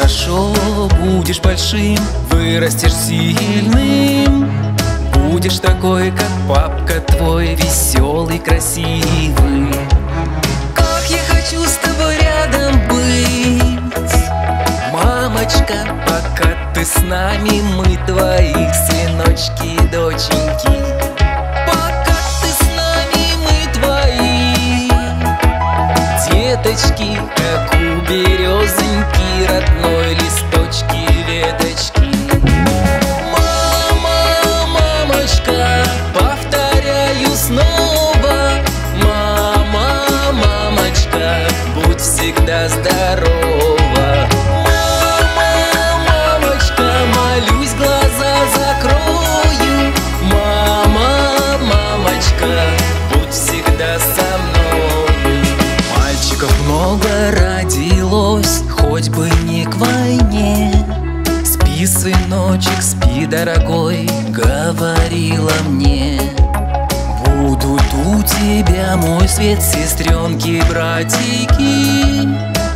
хорошо, будешь большим, вырастешь сильным. Будешь такой, как папка твой, веселый, красивый. Как я хочу с Родной листочки, веточки. Мама, мамочка, повторяю снова. Мама, мамочка, будь всегда здорова родилось, хоть бы не к войне. Спи, сыночек, спи, дорогой, говорила мне. Будут у тебя, мой свет, сестренки, братики.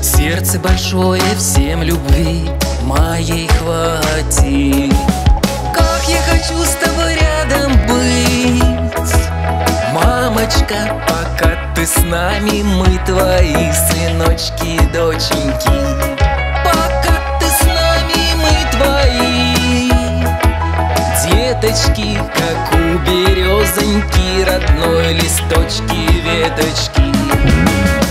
Сердце большое, всем любви моей хватит Как я хочу с тобой рядом быть? Мамочка, пока ты с нами, мы твои сыночки доченьки Деточки, как у березоньки Родной листочки, веточки